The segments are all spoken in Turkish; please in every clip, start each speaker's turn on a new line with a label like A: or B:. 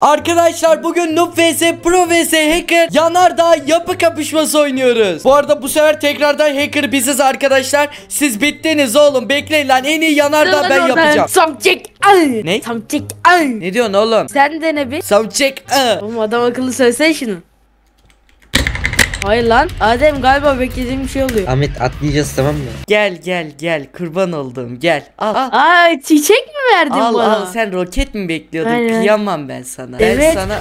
A: Arkadaşlar bugün Noob vs Pro vs Hacker yanardağ yapı kapışması oynuyoruz. Bu arada bu sefer tekrardan Hacker biziz arkadaşlar. Siz bittiniz oğlum bekleyin lan en iyi yanardağ ben yapacağım.
B: Samçek ay.
A: Ne?
B: Samçek.
A: Ne diyorsun oğlum?
B: Sen de ne bir?
A: I.
B: Oğlum adam akıllı söylesene şunu. Hayır lan. Adem galiba beklediğim bir şey oluyor.
C: Ahmet atlayacağız tamam mı?
A: Gel gel gel kurban olduğum gel. Al al.
B: Ay çiçek mi verdin
A: Al
B: bana?
A: al sen roket mi bekliyordun?
B: Aynen.
A: Kıyamam ben sana.
B: Evet.
A: Ben sana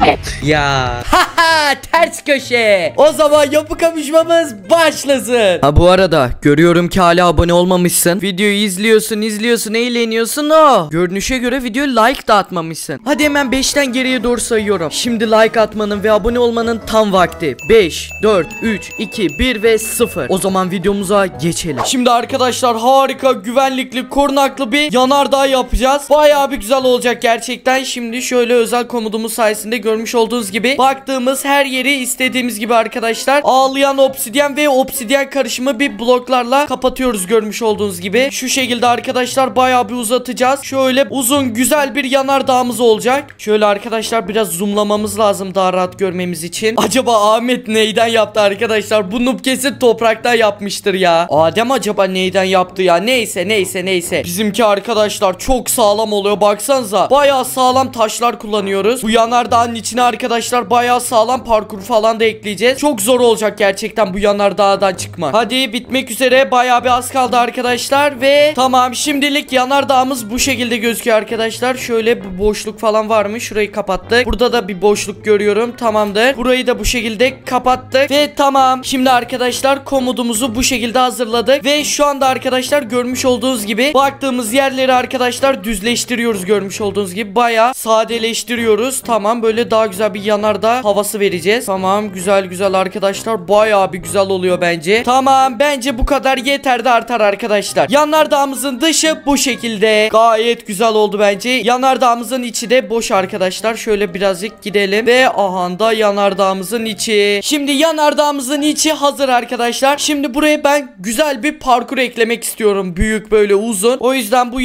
C: Ya
A: Haha ters köşe. O zaman yapı kapışmamız başlasın. Ha bu arada görüyorum ki hala abone olmamışsın. Videoyu izliyorsun izliyorsun eğleniyorsun o. Görünüşe göre video like da atmamışsın. Hadi hemen 5'ten geriye doğru sayıyorum. Şimdi like atmanın ve abone olmanın tam vakti. 5, 4, 3, 2, 1 ve 0. O zaman videomuza geçelim. Şimdi arkadaşlar harika güvenlikli korunaklı bir yanardağ yapacağız. Bayağı bir güzel olacak gerçekten. Şimdi şöyle özel komodumuz sayesinde görmüş olduğunuz gibi baktığımız her yeri istediğimiz gibi arkadaşlar ağlayan obsidyen ve obsidyen karışımı bir bloklarla kapatıyoruz görmüş olduğunuz gibi. Şu şekilde arkadaşlar bayağı bir uzatacağız. Şöyle uzun güzel bir yanardağımız olacak. Şöyle arkadaşlar biraz zoomlamamız lazım daha rahat görmemiz için. Acaba Ahmet neyden yaptı arkadaşlar? Bu noob kesin topraktan yapmıştır ya. Adem acaba neyden yaptı ya? Neyse neyse neyse. Bizimki arkadaşlar çok sağlam oluyor baksanıza. Bayağı sağlam taşlar kullanıyoruz. Bu yanardağın içine arkadaşlar bayağı sağlam parkur falan da ekleyeceğiz. Çok zor olacak gerçekten bu yanardağdan çıkma. Hadi bitmek üzere bayağı bir az kaldı arkadaşlar ve tamam şimdilik yanardağımız bu şekilde gözüküyor arkadaşlar. Şöyle bir boşluk falan var mı? Şurayı kapattık. Burada da bir boşluk görüyorum. Tamamdır. Burayı da bu şekilde kapattık ve tamam. Şimdi arkadaşlar komodumuzu bu şekilde hazırladık ve şu anda arkadaşlar görmüş olduğunuz gibi baktığımız yerleri arkadaşlar düzleştiriyoruz görmüş olduğunuz gibi. Bayağı sadeleştiriyoruz. Tamam böyle daha güzel bir yanardağ havası vereceğiz. Tamam güzel güzel arkadaşlar. Bayağı bir güzel oluyor bence. Tamam bence bu kadar yeter de artar arkadaşlar. Yanardağımızın dışı bu şekilde. Gayet güzel oldu bence. Yanardağımızın içi de boş arkadaşlar. Şöyle birazcık gidelim ve aha da yanardağımızın içi. Şimdi yanardağımızın içi hazır arkadaşlar. Şimdi buraya ben güzel bir parkur eklemek istiyorum. Büyük böyle uzun. O yüzden bu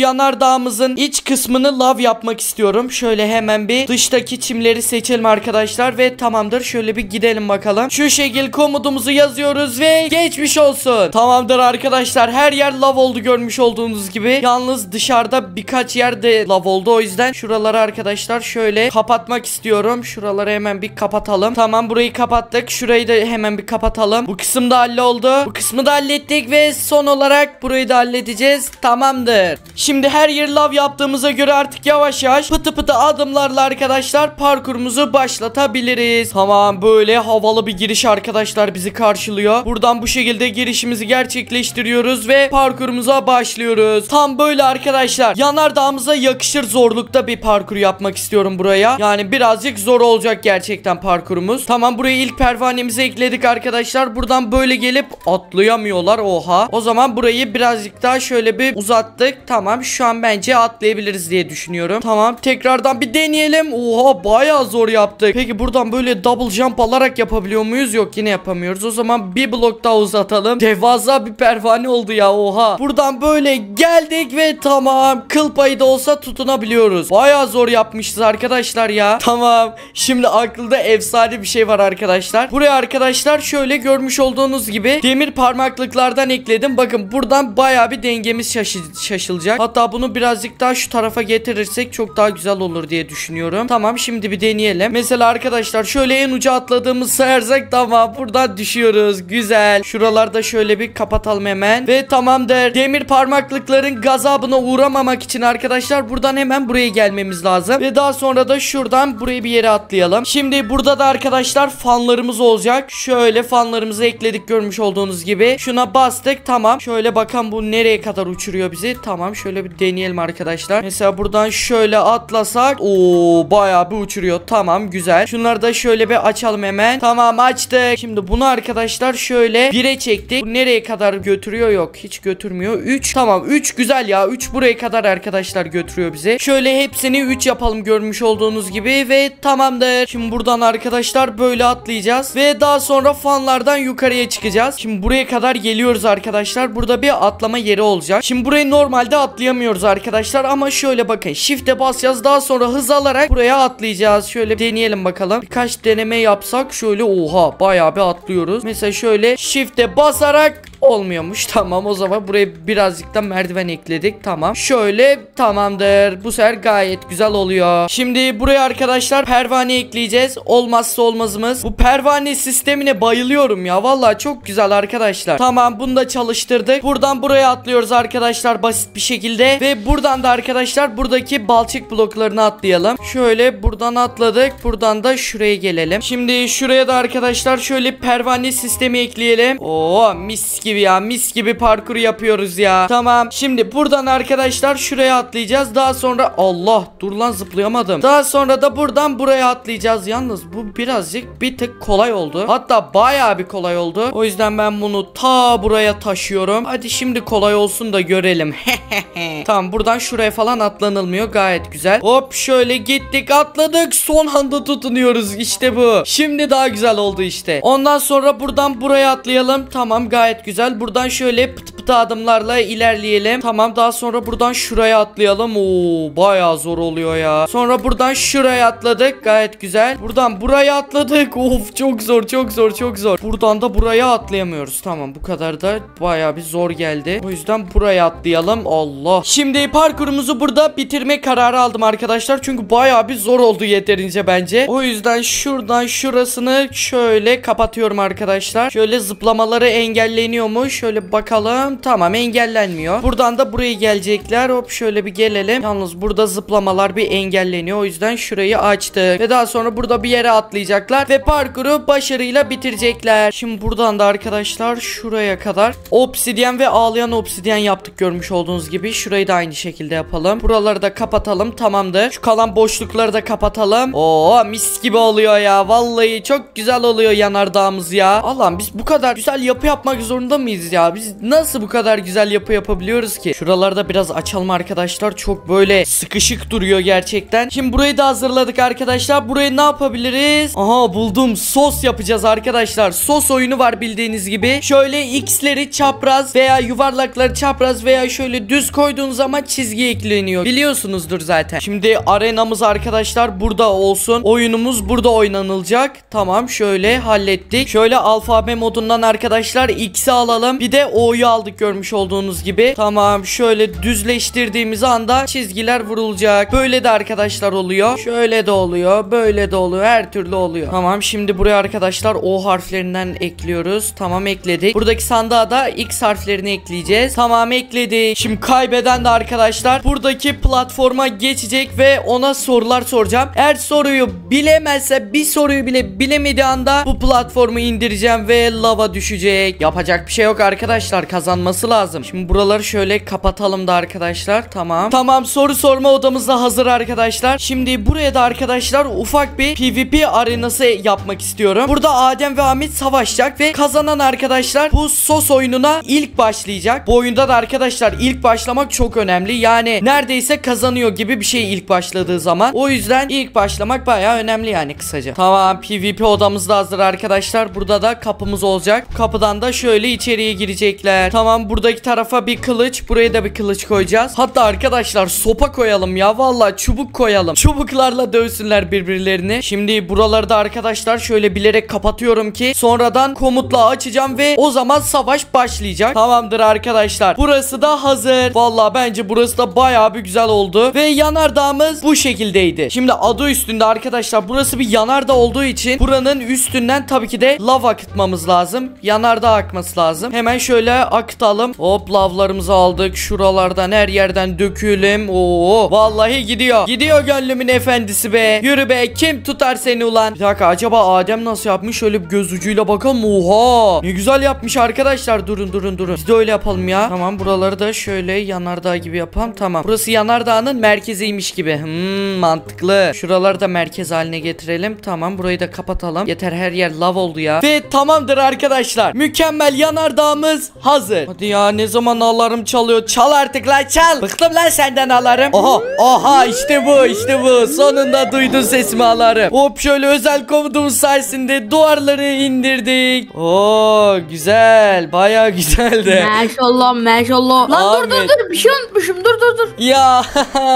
A: yanardağımızın iç kısmını lav yapmak istiyorum. Şöyle hemen bir dıştaki çimleri seçelim arkadaşlar ve tamamdır. Şöyle bir gidelim bakalım. Şu şekil komutumuzu yazıyoruz ve geçmiş olsun. Tamamdır arkadaşlar. Her yer lav oldu görmüş olduğunuz gibi. Yalnız dışarıda birkaç yerde lav oldu. O yüzden şuraları arkadaşlar şöyle kapatmak istiyorum. Şuraları hemen bir kapatalım. Tamam burayı kapattık. Şurayı da hemen bir kapatalım. Bu kısım da halloldu. Bu kısmı da hallettik ve son olarak burayı da halledeceğiz. Tamamdır. Şimdi her yer lav yaptığımıza göre artık yavaş yavaş pıtı pıtı adımlarla arkadaşlar parkurumuzu başlatabiliriz. Tamam böyle havalı bir giriş arkadaşlar bizi karşılıyor. Buradan bu şekilde girişimizi gerçekleştiriyoruz ve parkurumuza başlıyoruz. Tam böyle arkadaşlar yanardağımıza yakışır zorlukta bir parkur yapmak istiyorum buraya. Yani birazcık zor olacak gerçekten parkurumuz. Tamam buraya ilk pervanemizi ekledik arkadaşlar. Buradan böyle gelip atlayamıyorlar. Oha. O zaman burayı birazcık daha şöyle bir uzattık. Tamam şu an bence atlayabiliriz diye düşünüyorum. Tamam tekrardan bir deneyelim. Oha bayağı zor yaptık. Peki buradan böyle double jump alarak yapabiliyor muyuz? Yok yine yapamıyoruz. O zaman bir blok daha uzatalım. Devasa bir pervane oldu ya oha. Buradan böyle geldik ve tamam. Kıl payı da olsa tutunabiliyoruz. Bayağı zor yapmışız arkadaşlar ya. Tamam. Şimdi aklımda efsane bir şey var arkadaşlar. Buraya arkadaşlar şöyle görmüş olduğunuz gibi demir parmaklıklardan ekledim. Bakın buradan bayağı bir dengemiz şaşı şaşılacak. Hatta bunu birazcık daha şu tarafa getirirsek çok daha güzel olur diye düşünüyorum. Tamam şimdi bir deneyelim. Mesela arkadaşlar şöyle en uca atladığımız sayarsak tamam buradan düşüyoruz. Güzel. Şuralarda şöyle bir kapatalım hemen. Ve tamamdır. Demir parmaklıkların gazabına uğramamak için arkadaşlar buradan hemen buraya gelmemiz lazım. Ve daha sonra da şuradan buraya bir yere atlayalım. Şimdi burada da arkadaşlar fanlarımız olacak. Şöyle fanlarımızı ekledik görmüş olduğunuz gibi. Şuna bastık tamam. Şöyle bakalım bu nereye kadar uçuruyor bizi. Tamam şöyle bir deneyelim arkadaşlar. Mesela buradan şöyle atlasak. Oo bayağı bir uçuruyor. Tamam güzel. Şunları da şöyle bir açalım hemen. Tamam açtık. Şimdi bunu arkadaşlar şöyle 1'e çektik. Bu nereye kadar götürüyor? Yok hiç götürmüyor. 3 tamam 3 güzel ya. 3 buraya kadar arkadaşlar götürüyor bizi. Şöyle hepsini 3 yapalım görmüş olduğunuz gibi ve tamamdır. Şimdi buradan arkadaşlar böyle atlayacağız ve daha sonra fanlardan yukarıya çıkacağız. Şimdi buraya kadar geliyoruz arkadaşlar. Burada bir atlama yeri olacak. Şimdi burayı normalde atlayamıyoruz arkadaşlar ama şöyle bakın shift'e basacağız daha sonra hız alarak buraya atlayacağız. Şöyle deneyelim bakalım. Birkaç deneme yapsak şöyle oha bayağı bir atlıyoruz. Mesela şöyle shift'e basarak olmuyormuş. Tamam o zaman buraya birazcık da merdiven ekledik. Tamam. Şöyle tamamdır. Bu sefer gayet güzel oluyor. Şimdi buraya arkadaşlar pervane ekleyeceğiz. Olmazsa olmazımız. Bu pervane sistemine bayılıyorum ya. Vallahi çok güzel arkadaşlar. Tamam bunu da çalıştırdık. Buradan buraya atlıyoruz arkadaşlar basit bir şekilde. Ve buradan da arkadaşlar buradaki balçık bloklarını atlayalım. Şöyle buradan atladık. Buradan da şuraya gelelim. Şimdi şuraya da arkadaşlar şöyle pervane sistemi ekleyelim. Oo mis gibi ya. Mis gibi parkur yapıyoruz ya. Tamam. Şimdi buradan arkadaşlar şuraya atlayacağız. Daha sonra Allah dur lan zıplayamadım. Daha sonra da buradan buraya atlayacağız. Yalnız bu birazcık bir tık kolay oldu. Hatta bayağı bir kolay oldu. O yüzden ben bunu ta buraya taşıyorum. Hadi şimdi kolay olsun da görelim. tamam buradan şuraya falan atlanılmıyor. Gayet güzel. Hop şöyle gittik atladık. Son anda tutunuyoruz. İşte bu. Şimdi daha güzel oldu işte. Ondan sonra buradan buraya atlayalım. Tamam gayet güzel. Buradan şöyle pıt pıt adımlarla ilerleyelim. Tamam daha sonra buradan şuraya atlayalım. Oo bayağı zor oluyor ya. Sonra buradan şuraya atladık. Gayet güzel. Buradan buraya atladık. Of çok zor çok zor çok zor. Buradan da buraya atlayamıyoruz. Tamam bu kadar da bayağı bir zor geldi. O yüzden buraya atlayalım. Allah. Şimdi parkurumuzu burada bitirme kararı aldım arkadaşlar. Çünkü bayağı bir zor oldu yeterince bence. O yüzden şuradan şurasını şöyle kapatıyorum arkadaşlar. Şöyle zıplamaları engelleniyor mu? Şöyle bakalım. Tamam engellenmiyor. Buradan da buraya gelecekler. Hop şöyle bir gelelim. Yalnız burada zıplamalar bir engelleniyor. O yüzden şurayı açtık. Ve daha sonra burada bir yere atlayacaklar. Ve parkuru başarıyla bitirecekler. Şimdi buradan da arkadaşlar şuraya kadar obsidyen ve ağlayan obsidyen yaptık görmüş olduğunuz gibi. Şurayı da aynı şekilde yapalım. Buraları da kapatalım. Tamamdır. Şu kalan boşlukları da kapatalım. Oo mis gibi oluyor ya. Vallahi çok güzel oluyor yanardağımız ya. Allah'ım biz bu kadar güzel yapı yapmak zorunda mıyız ya? Biz nasıl bu kadar güzel yapı yapabiliyoruz ki? Şuralarda biraz açalım arkadaşlar. Çok böyle sıkışık duruyor gerçekten. Şimdi burayı da hazırladık arkadaşlar. Buraya ne yapabiliriz? Aha buldum. Sos yapacağız arkadaşlar. Sos oyunu var bildiğiniz gibi. Şöyle x'leri çapraz veya yuvarlakları çapraz veya şöyle düz koyduğun zaman çizgi ekleniyor. Biliyorsunuzdur zaten. Şimdi arenamız arkadaşlar burada olsun. Oyunumuz burada oynanılacak. Tamam şöyle hallettik. Şöyle alfabe modundan arkadaşlar x'i alalım. Bir de o'yu aldık görmüş olduğunuz gibi. Tamam şöyle düzleştirdiğimiz anda çizgiler vurulacak. Böyle de arkadaşlar oluyor. Şöyle de oluyor. Böyle de oluyor. Her türlü oluyor. Tamam şimdi buraya arkadaşlar o harflerinden ekliyoruz. Tamam ekledik. Buradaki sandığa da x harflerini ekleyeceğiz. Tamam ekledik. Şimdi kaybeden de arkadaşlar buradaki platforma geçecek ve ona sorular soracağım. Eğer soruyu bilemezse bir soruyu bile bilemediği anda bu platformu indireceğim ve lava düşecek. Yapacak bir şey yok arkadaşlar. Kazanması lazım. Şimdi buraları şöyle kapatalım da arkadaşlar. Tamam. Tamam soru sorma odamız da hazır arkadaşlar. Şimdi buraya da arkadaşlar ufak bir PvP arenası yapmak istiyorum. Burada Adem ve Ahmet savaşacak ve kazanan arkadaşlar bu sos oyununa ilk başlayacak. Bu oyunda da arkadaşlar ilk başlamak çok önemli. Yani neredeyse kazanıyor gibi bir şey ilk başladığı zaman. O yüzden ilk başlamak bayağı önemli yani kısaca. Tamam PvP odamız da hazır arkadaşlar. Burada da kapımız olacak. Kapıdan da şöyle içeriye girecekler. Tamam buradaki tarafa bir kılıç. Buraya da bir kılıç koyacağız. Hatta arkadaşlar sopa koyalım ya. Vallahi çubuk koyalım. Çubuklarla dövsünler birbirlerini. Şimdi buraları da arkadaşlar şöyle bilerek kapatıyorum ki sonradan komutla açacağım ve o zaman savaş başlayacak. Tamamdır arkadaşlar. Burası da hazır. Vallahi bence burası da bayağı bir güzel oldu. Ve yanardağımız bu şekildeydi. Şimdi adı üstünde arkadaşlar burası bir yanardağ olduğu için buranın üstünden tabii ki de lav akıtmamız lazım. Yanardağ akması lazım. Hemen şöyle akıtalım. Hop lavlarımızı aldık. Şuralardan her yerden dökülelim. Oo vallahi gidiyor. Gidiyor gönlümün efendisi be. Yürü be kim tutar seni ulan? Bir dakika acaba Adem nasıl yapmış? Şöyle bir göz ucuyla bakalım. Oha ne güzel yapmış arkadaşlar. Durun durun durun. Biz de öyle yapalım ya. Tamam buraları da şöyle yanardağ gibi yapalım. Tamam. Burası yanardağının merkeziymiş gibi. Hmm mantıklı. Şuraları da merkez haline getirelim. Tamam burayı da kapatalım. Yeter her yer lav oldu ya. Ve tamamdır arkadaşlar. Mükemmel yanardağımız hazır. Hadi ya ne zaman alarm çalıyor? Çal artık lan çal. Bıktım lan senden alarm. Oha oha işte bu işte bu. Sonunda duydun sesimi alarm. Hop şöyle özel komutumuz sayesinde duvarları indirdik. Oo güzel. Baya güzeldi.
B: Maşallah maşallah. Lan dur dur
A: Ahmet.
B: dur bir şey unutmuşum dur dur dur.
A: Ya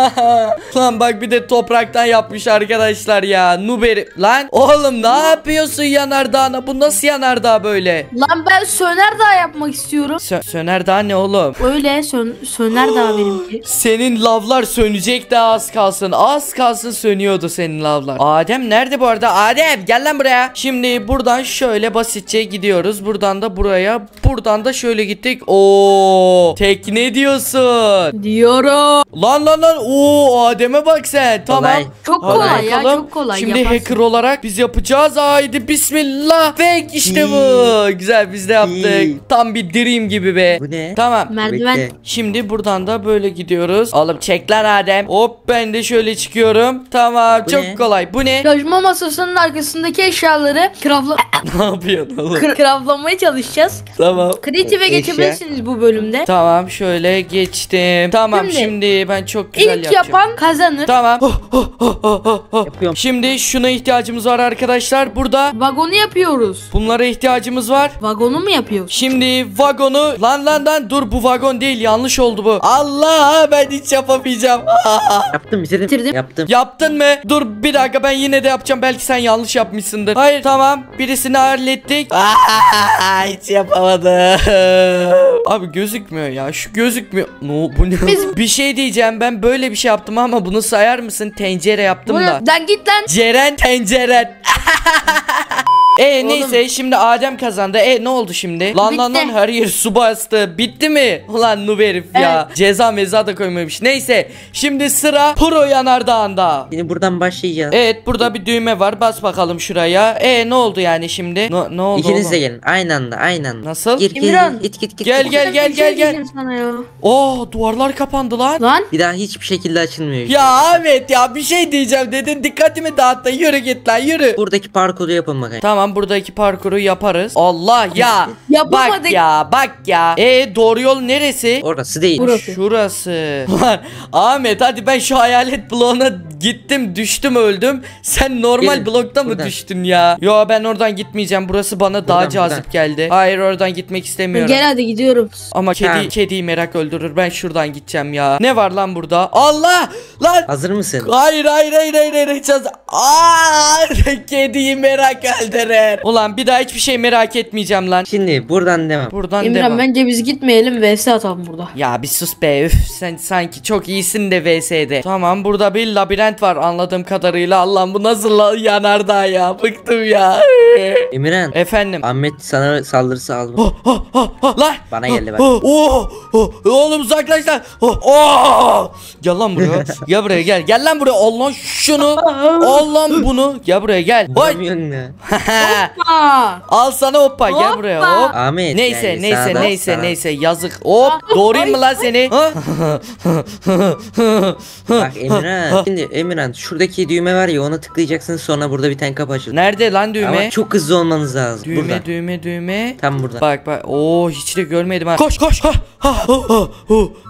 A: lan bak bir de topraktan yapmış arkadaşlar ya. Nuberi lan oğlum ne yapıyorsun yanardağına? Bu nasıl yanardağ böyle?
B: Lan ben söner daha yapmak istiyorum.
A: Sö söner daha ne oğlum?
B: Öyle sön söner daha benimki.
A: Senin lavlar sönecek de az kalsın. Az kalsın sönüyordu senin lavlar. Adem nerede bu arada? Adem gel lan buraya. Şimdi buradan şöyle basitçe gidiyoruz. Buradan da buraya. Buradan da şöyle gittik. Oo, tekne diyorsun.
B: Diyorum.
A: Lan lan lan. Oo Adem'e bak sen. Tamam.
C: Kolay.
B: Çok
A: Hadi
B: kolay ya
A: bakalım.
B: çok kolay.
A: Şimdi
B: yaparsın.
A: hacker olarak biz yapacağız. Haydi bismillah. Ve işte bu. Güzel biz de yaptık.
C: İyi.
A: Tam bir dream gibi be.
C: Bu ne?
A: Tamam.
B: Merdiven.
C: Bekle.
A: Şimdi buradan da böyle gidiyoruz. Alıp çek lan Adem. Hop ben de şöyle çıkıyorum. Tamam
C: Bu
A: çok
C: ne?
A: kolay. Bu ne?
B: Çalışma masasının arkasındaki eşyaları krafla
A: ne yapıyorsun oğlum?
B: kraflamaya çalışacağız.
A: tamam.
B: Kreatif'e
C: Eşya.
B: geçebilirsiniz bu bölümde.
A: Tamam şöyle geçtim. Tamam şimdi,
B: Şimdi,
A: ben çok güzel
B: İlk
A: yapacağım.
B: yapan kazanır.
A: Tamam.
C: Yapıyorum.
A: Şimdi şuna ihtiyacımız var arkadaşlar. Burada
B: Vagonu yapıyoruz.
A: bunlara ihtiyacımız var.
B: Vagonu mu yapıyoruz?
A: Şimdi vagonu lan lan lan dur bu vagon değil yanlış oldu bu. Allah ben hiç yapamayacağım.
C: Yaptım bitirdim.
B: Bitirdim.
C: Yaptım.
A: Yaptın mı? Dur bir dakika ben yine de yapacağım. Belki sen yanlış yapmışsındır. Hayır tamam. Birisini hallettik. Hiç yapamadım. Abi gözükmüyor ya. Şu gözükmüyor. No, bu ne?
B: Biz-
A: Bir şey diyeceğim. Ben böyle bir şey yaptım ama bunu sayar mısın? Tencere yaptım
B: Bu-
A: da.
B: Lan git lan.
A: Ceren tenceren. E
B: Oğlum.
A: neyse şimdi Adem kazandı. E ne oldu şimdi? Lan lan
B: Bitti.
A: lan her yer su bastı. Bitti mi? Ulan noob herif ya. Ceza meza da koymamış. Neyse şimdi sıra Pro Yanardağ'ında.
C: Şimdi buradan başlayacağız.
A: Evet burada bir düğme var. Bas bakalım şuraya. E ne oldu yani şimdi? No, ne oldu
C: İkiniz
A: oğlum?
C: de gelin. Aynı anda aynı anda.
A: Nasıl?
C: Gir gir
B: İmran.
C: git git git.
A: Gel,
C: git.
A: gel, gel,
B: Bir şey
A: gel, gel.
B: diyeceğim sana ya.
A: Oh duvarlar kapandı lan.
B: Lan
C: Bir daha hiçbir şekilde açılmıyor.
A: Ya Ahmet ya bir şey diyeceğim dedin. Dikkatimi dağıttın. Yürü git lan yürü.
C: Buradaki parkuru yapın bakayım.
A: Tamam buradaki parkuru yaparız. Allah ya.
B: Yapamadık.
A: Bak ya bak ya. E doğru yol neresi?
C: Orası değil.
B: Burası.
A: Şurası. Lan Ahmet hadi ben şu hayalet bloğuna gittim düştüm öldüm. Sen normal
C: Gelin,
A: blokta mı
C: buradan.
A: düştün ya? Yo ben oradan gitmeyeceğim. Burası bana daha
C: Buradan,
A: cazip
C: buradan.
A: geldi. Hayır oradan gitmek istemiyorum.
B: gel hadi gidiyorum.
A: Ama kedi
C: Tamam.
A: kediyi merak öldürür. Ben şuradan gideceğim ya. Ne var lan burada? Allah! Lan!
C: Hazır mısın?
A: Hayır hayır hayır hayır hayır Aa, kediyi merak öldürür. Ulan bir daha hiçbir şey merak etmeyeceğim lan.
C: Şimdi buradan devam.
A: Buradan
B: İmran
A: devam.
B: bence biz gitmeyelim vs atalım burada.
A: Ya bir sus be üf sen sanki çok iyisin de VS'de. Tamam burada bir labirent var anladığım kadarıyla. Allah'ım bu nasıl yanardağ ya bıktım ya.
C: Emirhan.
A: Efendim.
C: Ahmet sana saldırısı aldı.
A: Oh, oh, oh, oh, lan.
C: Bana geldi bak.
A: Oh, oh, oh, oğlum uzaklaş lan. Oh, oh. Gel lan buraya. gel buraya gel. Gel lan buraya. Al lan şunu. Al lan bunu. Gel buraya gel. Oy.
B: Aa,
A: Al sana hoppa. Gel buraya.
B: Hoppa.
A: Hop.
C: Ahmet.
A: Neyse
C: yani
A: neyse
C: sağdan
A: neyse
C: sağa.
A: neyse yazık. Hop doğrayayım mı lan seni? Ha?
C: Bak Emirhan. Şimdi Emirhan şuradaki düğme var ya ona tıklayacaksın sonra burada bir tane kapı açılır.
A: Nerede lan düğme?
C: Ama çok hızlı olmanız lazım.
A: Düğme
C: burada.
A: düğme düğme.
C: Tam burada.
A: Bak bak. Oo hiç de görmedim ha. Koş koş. Ha ha ha ha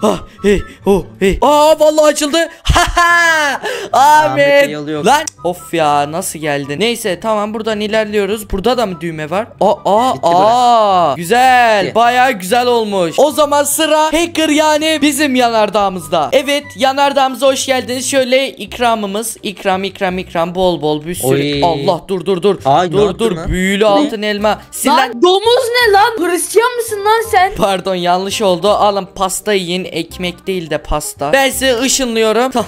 A: ha. Hey oh hey. Aa vallahi açıldı. Ha ha. Ahmet.
C: yolu yok.
A: Lan of ya nasıl geldi? Neyse tamam buradan ilerliyoruz. Burada da mı düğme var? Aa aa aa. Güzel. Baya güzel olmuş. O zaman sıra hacker yani bizim yanardağımızda. Evet yanardağımıza hoş geldiniz. Şöyle ikramımız. ikram ikram ikram bol bol bir sürü.
C: Oy.
A: Allah dur dur dur.
C: Ay,
A: dur dur.
C: lan?
A: Büyülü
C: ne?
A: altın elma. Sil lan.
B: domuz ne lan? Hristiyan mısın lan sen?
A: Pardon yanlış oldu. Alın pasta yiyin. Ekmek değil de pasta. Ben size ışınlıyorum.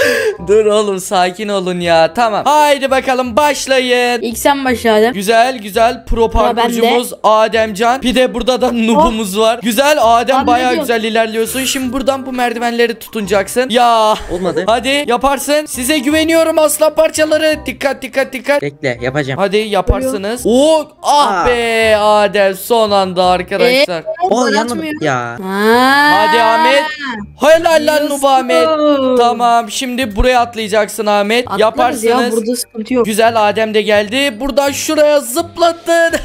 A: Dur oğlum sakin olun ya. Tamam. Haydi bakalım başlayın.
B: İlk sen başla Adem.
A: Güzel güzel pro parkurcumuz Ademcan. Bir de burada da noobumuz var. Güzel Adem
B: Lan ne
A: baya
B: diyorsun?
A: güzel ilerliyorsun. Şimdi buradan bu merdivenleri tutunacaksın. Ya.
C: Olmadı.
A: Hadi yaparsın. Size güveniyorum aslan parçaları. Dikkat dikkat dikkat.
C: Bekle yapacağım.
A: Hadi yaparsınız. Oo ah
C: Aa.
A: be Adem son anda arkadaşlar.
C: O yanmadı. Ya.
B: Ha.
A: Hadi Ahmet. Helal lan Nub
B: Diyorsun.
A: Ahmet. Tamam şimdi buraya atlayacaksın Ahmet.
B: Atlarız
A: Yaparsınız.
B: ya burada sıkıntı yok.
A: Güzel Adem de geldi. Buradan şuraya zıpladın.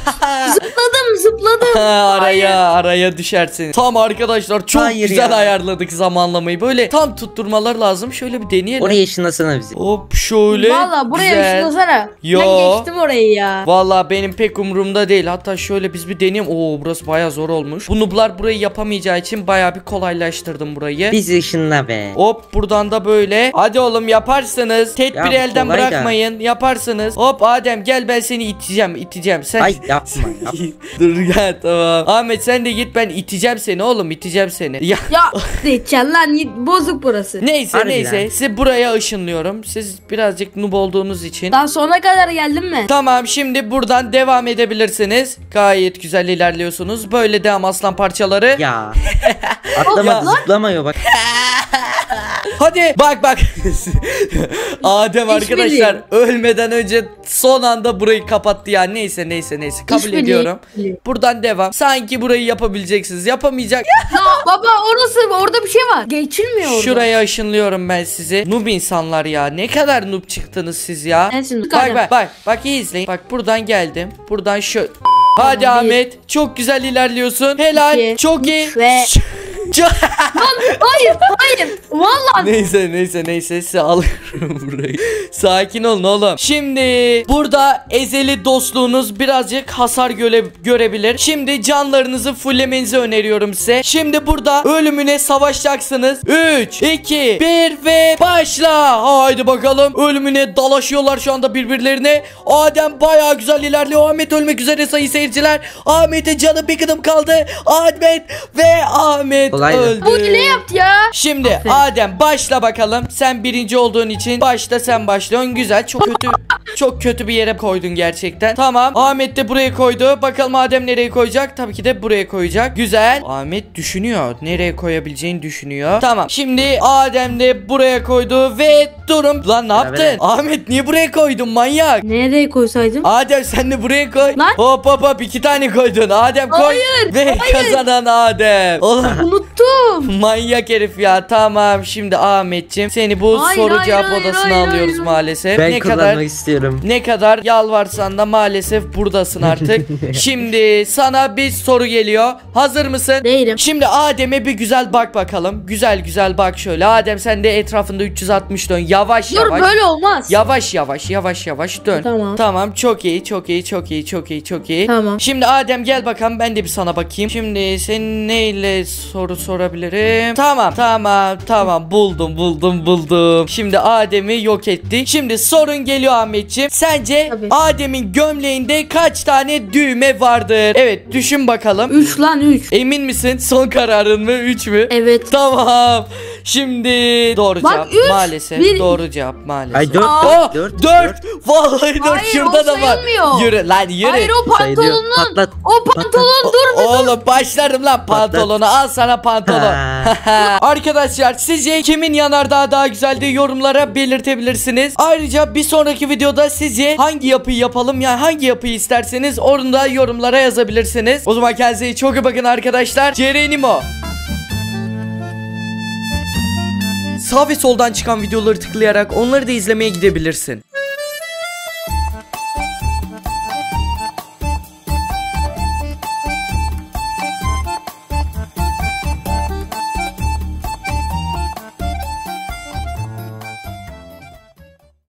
B: Zıpladım zıpladım.
A: araya araya düşersin. Tam arkadaşlar çok
C: Hayır
A: güzel
C: ya.
A: ayarladık zamanlamayı. Böyle tam tutturmalar lazım. Şöyle bir deneyelim.
C: Oraya ışınlasana bizi.
A: Hop şöyle.
B: Valla buraya
A: güzel.
B: ışınlasana.
A: Yo.
B: Ben geçtim orayı ya.
A: Valla benim pek umurumda değil. Hatta şöyle biz bir deneyelim. Oo burası baya zor olmuş. Bu nublar burayı yapamayacağı için baya bir kolaylaştırdım burayı.
C: Bizi ışınla be.
A: Hop buradan da böyle. Hadi oğlum yaparsınız. Tedbiri
C: Ya,
A: elden
C: kolay da.
A: bırakmayın. Yaparsınız. Hop Adem gel ben seni iteceğim. iteceğim. Sen
C: Ay yapma yapma.
A: Dur gel tamam. Ahmet sen de git ben iteceğim seni oğlum iteceğim seni. Ya
B: Ya geçen lan bozuk burası.
A: neyse
C: Harbiden.
A: neyse sizi buraya ışınlıyorum. Siz birazcık noob olduğunuz için.
B: Daha sona kadar geldin mi?
A: Tamam şimdi buradan devam edebilirsiniz. Gayet güzel ilerliyorsunuz. Böyle devam aslan parçaları.
C: Ya. Atlamadı
A: Ya.
C: zıplamıyor bak.
A: Hadi bak bak. Adem arkadaşlar ölmeden önce son anda burayı kapattı ya. Neyse neyse neyse kabul
B: İşbirliği.
A: ediyorum. Buradan devam. Sanki burayı yapabileceksiniz. Yapamayacak.
B: Ya baba orası orada bir şey var. Geçilmiyor orada.
A: Şuraya ışınlıyorum ben sizi. Noob insanlar ya. Ne kadar noob çıktınız siz ya. Bak bak bak bak iyi izleyin. Bak buradan geldim. Buradan şu Hadi. Ahmet. Çok güzel ilerliyorsun. Helal.
B: İki,
A: çok iyi.
B: ve-
A: Çok-
B: Hayır hayır. Valla.
A: neyse neyse neyse size alıyorum burayı. Sakin olun oğlum. Şimdi burada ezeli dostluğunuz birazcık hasar göre görebilir. Şimdi canlarınızı fullemenizi öneriyorum size. Şimdi burada ölümüne savaşacaksınız. 3, 2, 1 ve başla. Haydi bakalım. Ölümüne dalaşıyorlar şu anda birbirlerine. Adem bayağı güzel ilerliyor. Ahmet ölmek üzere sayın seyirciler. Ahmet'e canı bir kıdım kaldı. Ahmet ve Ahmet
C: Kolaydı.
A: öldü.
B: Bu ne yaptı ya?
A: Şimdi
B: Aferin.
A: Adem başla bakalım. Sen birinci olduğun için başta sen başlıyorsun. Güzel. Çok kötü çok kötü bir yere koydun gerçekten. Tamam. Ahmet de buraya koydu. Bakalım Adem nereye koyacak? Tabii ki de buraya koyacak. Güzel. Ahmet düşünüyor. Nereye koyabileceğini düşünüyor. Tamam. Şimdi Adem de buraya koydu ve durum. Lan ne yaptın?
C: evet.
A: Ahmet niye buraya koydun manyak?
B: Nereye koysaydım?
A: Adem sen de buraya koy.
B: Lan.
A: Hop hop hop iki tane koydun. Adem koy.
B: Hayır,
A: Ve kazanan Adem. Oğlum
B: Unuttum.
A: Manyak herif ya tamam şimdi Ahmetciğim seni bu
B: Hayır,
A: soru
B: hayır,
A: cevap
B: hayır,
A: odasına
B: hayır,
A: alıyoruz
B: hayır.
A: maalesef.
C: Ben
A: ne kadar
C: istiyorum.
A: Ne kadar yalvarsan da maalesef buradasın artık. şimdi sana bir soru geliyor. Hazır mısın?
B: Değilim.
A: Şimdi Adem'e bir güzel bak bakalım. Güzel güzel bak şöyle. Adem sen de etrafında 360 dön. Yavaş
B: Dur
A: yavaş.
B: böyle olmaz.
A: Yavaş yavaş yavaş yavaş dön.
B: Tamam.
A: Tamam çok iyi çok iyi çok iyi çok iyi çok iyi.
B: Tamam.
A: Şimdi Adem gel bakalım ben de bir sana bakayım. Şimdi senin neyle soru sorabilirim? Tamam tamam tamam buldum buldum buldum. Şimdi Adem'i yok ettik. Şimdi sorun geliyor Ahmetciğim. Sence
B: Tabii.
A: Adem'in gömleğinde kaç tane düğme vardır? Evet düşün bakalım.
B: 3 lan 3.
A: Emin misin? Son kararın mı? 3 mü?
B: Evet.
A: Tamam. Şimdi doğru
B: Bak,
A: cevap
B: üç,
A: maalesef.
B: bir-
A: Doğru cevap maalesef.
C: Ay dört
A: Oh,
C: dört
A: dört. Vallahi dört.
B: Hayır,
A: Şurada
B: o
A: da var. Yürü lan yürü.
B: Hayır o pantolonun.
C: Patlat.
B: O pantolon dur.
A: Oğlum başlarım lan pantolonu. Al sana pantolon. Arkadaşlar sizce kimin yanardağ daha güzeldi yorumlara belirtebilirsiniz. Ayrıca bir sonraki videoda sizce hangi yapıyı yapalım yani hangi yapıyı isterseniz onu da yorumlara yazabilirsiniz. O zaman kendinize çok iyi bakın arkadaşlar. Cerenimo. Sağ ve soldan çıkan videoları tıklayarak onları da izlemeye gidebilirsin.